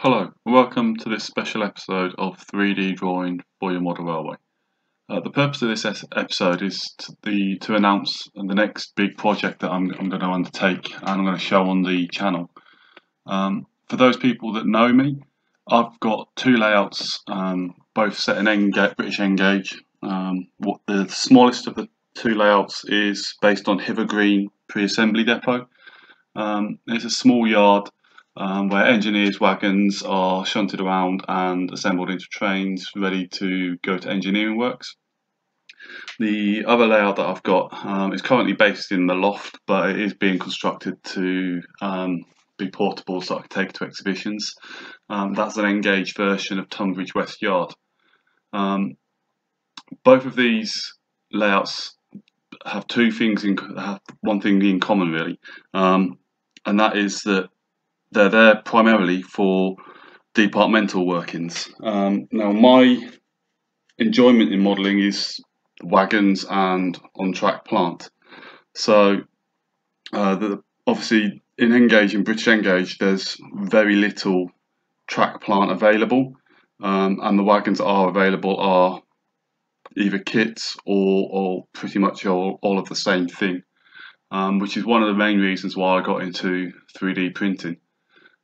Hello, welcome to this special episode of 3D Drawing for Your Model Railway. Uh, the purpose of this episode is to, the, to announce the next big project that I'm, I'm going to undertake and I'm going to show on the channel. Um, for those people that know me, I've got two layouts, um, both set in N British N Um, what the smallest of the two layouts is based on Hither Green pre-assembly depot. Um, it's a small yard um, where engineers' wagons are shunted around and assembled into trains ready to go to engineering works. The other layout that I've got um, is currently based in the loft, but it is being constructed to um, be portable so I can take to exhibitions. Um, that's an N-gauge version of Tonbridge West Yard. Um, both of these layouts have two things in have one thing in common really, um, and that is that they're there primarily for departmental workings. Um, now, my enjoyment in modelling is wagons and on-track plant. So, uh, the, obviously, in N-gauge and British N-gauge, there's very little track plant available, um, and the wagons that are available are either kits or, or pretty much all, all of the same thing, um, which is one of the main reasons why I got into 3D printing.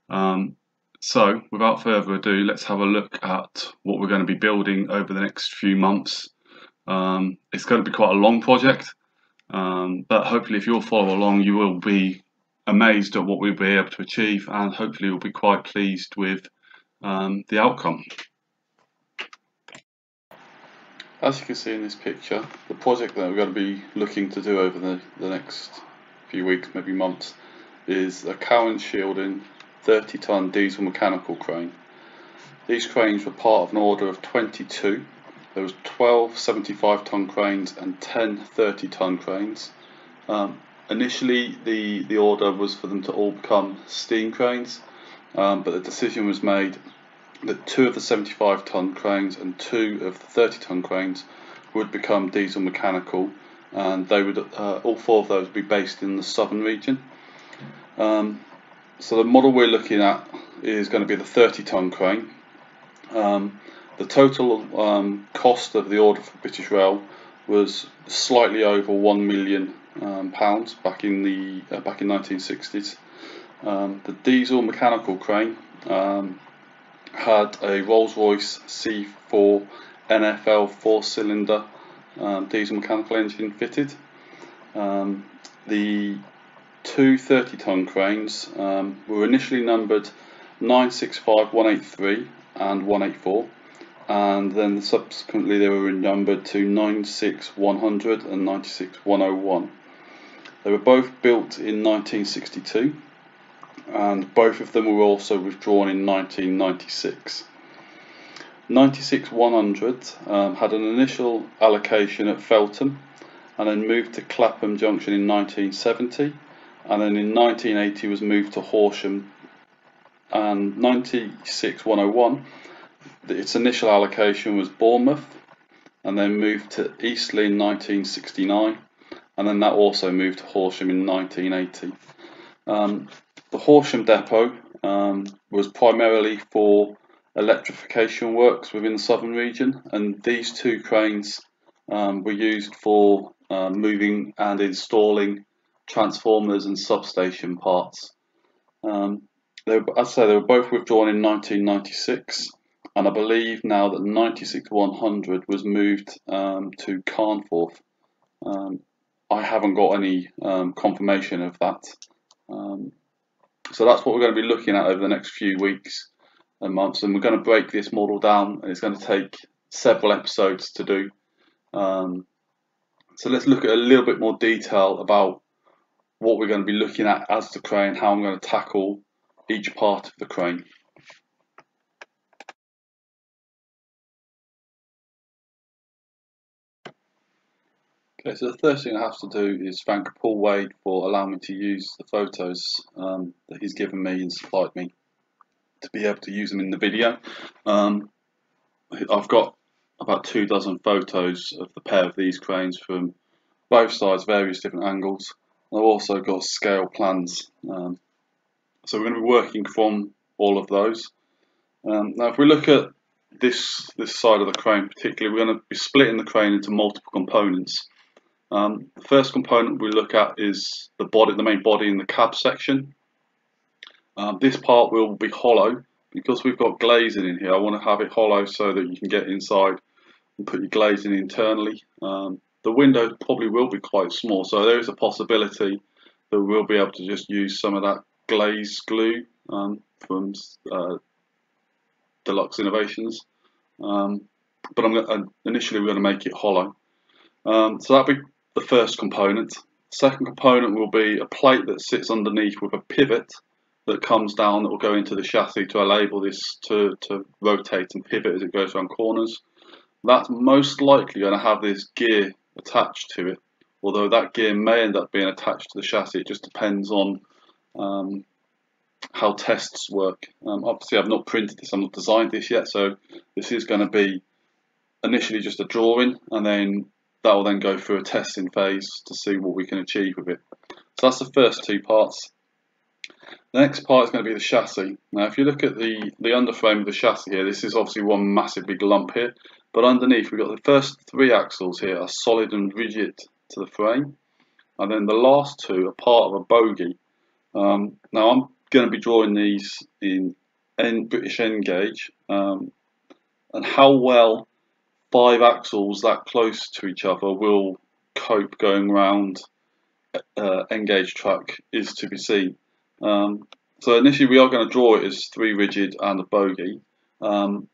Um, so, without further ado, let's have a look at what we're going to be building over the next few months. Um, it's going to be quite a long project, um, but hopefully, if you'll follow along, you will be amazed at what we'll be able to achieve, and hopefully, you'll be quite pleased with um, the outcome. As you can see in this picture, the project that we're going to be looking to do over the, the next few weeks, maybe months, is a Cowans Sheldon 30 tonne diesel mechanical crane. These cranes were part of an order of 22. There was 12 75 tonne cranes and 10 30 tonne cranes. Um, initially the, the order was for them to all become steam cranes, um, but the decision was made that two of the 75 tonne cranes and two of the 30 tonne cranes would become diesel mechanical and they would uh, all four of those would be based in the southern region. Um, so the model we're looking at is going to be the 30 ton crane. Um, the total um, cost of the order for British Rail was slightly over one million um, pounds back in the uh, back in 1960s. Um, the diesel mechanical crane um, had a Rolls-Royce C4 NFL four-cylinder diesel mechanical engine fitted. the two 30 ton cranes um, were initially numbered 965183 and 184 and then subsequently they were numbered to 96100 and 96101. They were both built in 1962 and both of them were also withdrawn in 1996. 96100 um, had an initial allocation at Feltham and then moved to Clapham Junction in 1970 and then in 1980 was moved to Horsham and 96 101 its initial allocation was Bournemouth and then moved to Eastleigh in 1969 and then that also moved to Horsham in 1980. Um, the Horsham depot um, was primarily for electrification works within the southern region and these two cranes um, were used for uh, moving and installing transformers and substation parts. Um, they were, as I say, they were both withdrawn in 1996, and I believe now that 96100 was moved um, to Carnforth. Um, I haven't got any um, confirmation of that. Um, so that's what we're going to be looking at over the next few weeks and months, and we're going to break this model down, and it's going to take several episodes to do. Um, so let's look at a little bit more detail about what we're going to be looking at as the crane, how I'm going to tackle each part of the crane. Okay, so the first thing I have to do is thank Paul Wade for allowing me to use the photos um, that he's given me and supplied me to be able to use them in the video. Um, I've got about two dozen photos of the pair of these cranes from both sides, various different angles. I've also got scale plans. Um, so we're going to be working from all of those. Um, now if we look at this this side of the crane particularly, we're going to be splitting the crane into multiple components. Um, the first component we look at is the body, the main body in the cab section. Um, this part will be hollow because we've got glazing in here. I want to have it hollow so that you can get inside and put your glazing internally. Um, the window probably will be quite small, so there is a possibility that we'll be able to just use some of that glaze glue um, from uh, Deluxe Innovations. Um, but I'm gonna, initially we're going to make it hollow. Um, so that'll be the first component. Second component will be a plate that sits underneath with a pivot that comes down that will go into the chassis to enable this to, to rotate and pivot as it goes around corners. That's most likely going to have this gear attached to it, although that gear may end up being attached to the chassis. It just depends on um, how tests work. Um, obviously, I've not printed this, I've not designed this yet, so this is going to be initially just a drawing, and then that will then go through a testing phase to see what we can achieve with it. So that's the first two parts. The next part is going to be the chassis. Now, if you look at the, the underframe of the chassis here, this is obviously one massive big lump here, but underneath we've got the first three axles here are solid and rigid to the frame, and then the last two are part of a bogie. Um, now, I'm going to be drawing these in N British N gauge, um, and how well five axles that close to each other will cope going around uh, N gauge track is to be seen. Um, so initially we are going to draw it as three rigid and a bogie, um,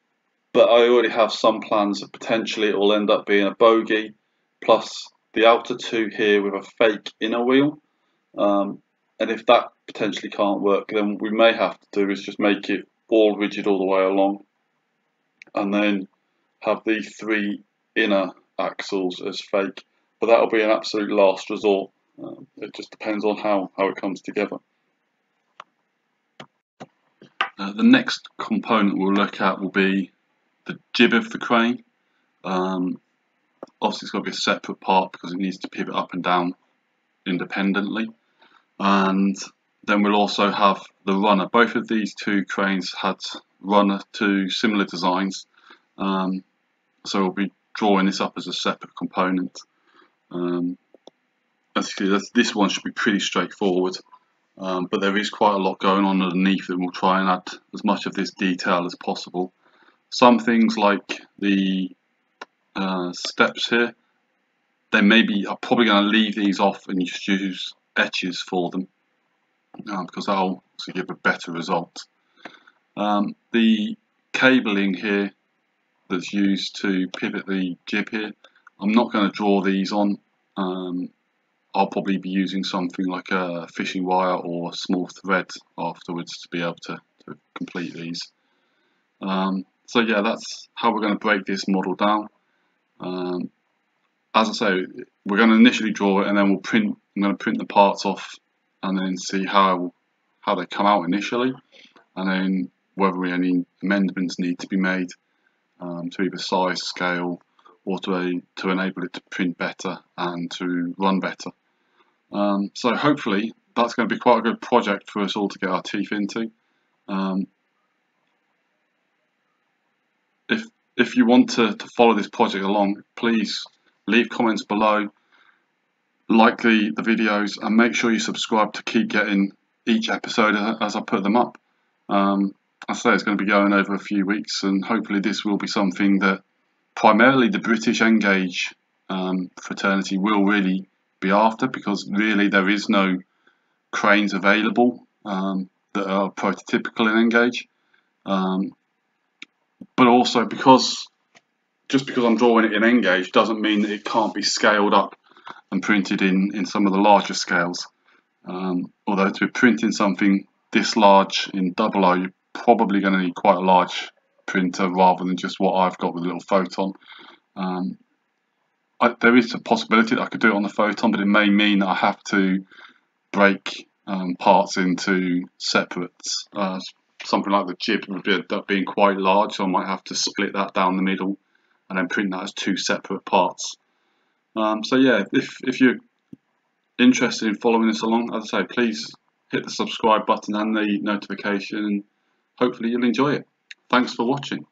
but I already have some plans that potentially it will end up being a bogey plus the outer two here with a fake inner wheel. Um, and if that potentially can't work, then we may have to do is just make it all rigid all the way along, and then have the three inner axles as fake. But that'll be an absolute last resort. Um, it just depends on how, how it comes together. Uh, the next component we'll look at will be the jib of the crane. Um, obviously it's got to be a separate part because it needs to pivot up and down independently and then we'll also have the runner. Both of these two cranes had runner to similar designs, um, so we'll be drawing this up as a separate component. Um, this one should be pretty straightforward, um, but there is quite a lot going on underneath and we'll try and add as much of this detail as possible. Some things like the uh, steps here, they maybe are probably going to leave these off and just use etches for them um, because that'll give a better result. Um, the cabling here that's used to pivot the jib here, I'm not going to draw these on. Um, I'll probably be using something like a fishing wire or small thread afterwards to be able to, to complete these. Um, so yeah, that's how we're going to break this model down. Um, as I say, we're going to initially draw it and then we'll print. I'm going to print the parts off and then see how how they come out initially, and then whether any amendments need to be made um, to either size, scale, or to a, to enable it to print better and to run better. Um, so hopefully that's going to be quite a good project for us all to get our teeth into. Um, if if you want to, to follow this project along, please leave comments below, like the, the videos, and make sure you subscribe to keep getting each episode as I put them up. Um, I say it's going to be going over a few weeks, and hopefully this will be something that primarily the British N gauge um, fraternity will really be after, because really there is no cranes available um, that are prototypical in N gauge. Um, but also because just because I'm drawing it in N gauge doesn't mean that it can't be scaled up and printed in, in some of the larger scales. Um, although to be printing something this large in double O, you're probably going to need quite a large printer rather than just what I've got with a little photon. Um, I, there is a possibility that I could do it on the photon, but it may mean that I have to break um, parts into separates. Uh, something like the jib would be being quite large, so I might have to split that down the middle and then print that as two separate parts. Um, so yeah, if, if you're interested in following this along, as I say, please hit the subscribe button and the notification hopefully you'll enjoy it. Thanks for watching.